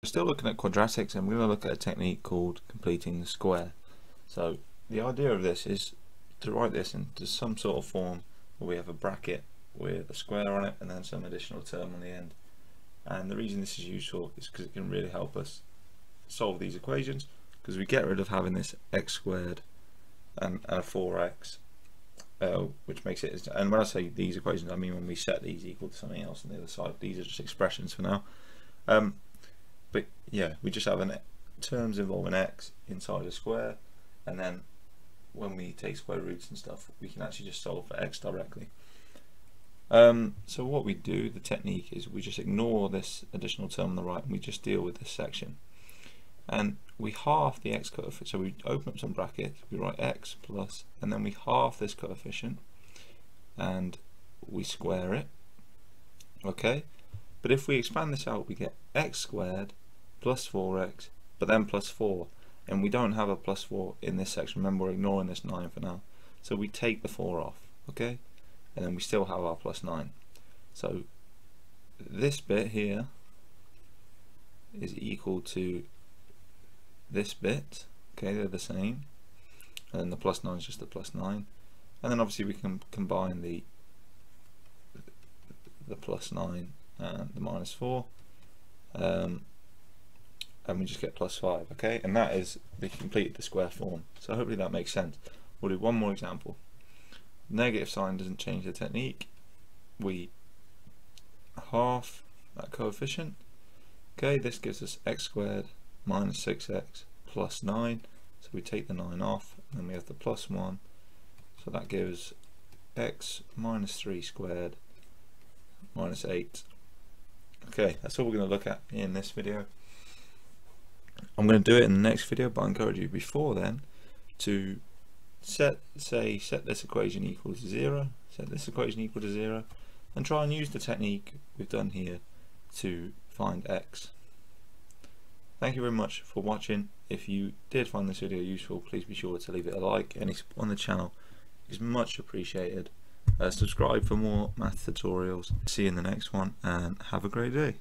We're still looking at quadratics and we're going to look at a technique called completing the square. So the idea of this is to write this into some sort of form where we have a bracket with a square on it and then some additional term on the end. And the reason this is useful is because it can really help us solve these equations because we get rid of having this x squared and, a 4x uh, which makes it and when I say these equations I mean when we set these equal to something else on the other side these are just expressions for now um, but yeah we just have an terms involving x inside a square and then when we take square roots and stuff we can actually just solve for x directly. Um, so what we do the technique is we just ignore this additional term on the right and we just deal with this section. And we half the x coefficient so we open up some brackets we write x plus and then we half this coefficient and we square it. Okay but if we expand this out we get x squared plus 4x but then plus 4 and we don't have a plus 4 in this section. Remember we're ignoring this 9 for now. So we take the 4 off okay? And then we still have our plus 9 so this bit here is equal to this bit okay? They're the same. And the plus 9 is just the plus 9 and then obviously we can combine the the plus 9 and the minus 4 um, and we just get plus 5 okay? And that is the complete the square form. So hopefully that makes sense. We'll do one more example. Negative sign doesn't change the technique. We half that coefficient. Okay this gives us x squared minus 6x plus 9 so we take the 9 off and then we have the plus 1 so that gives x minus 3 squared minus 8 okay that's all we're going to look at in this video I'm going to do it in the next video but I encourage you before then to set say set this equation equal to 0 set this equation equal to 0 and try and use the technique we've done here to find x Thank you very much for watching. If you did find this video useful, please be sure to leave it a like. Any support on the channel is much appreciated. Uh, subscribe for more math tutorials. See you in the next one and have a great day.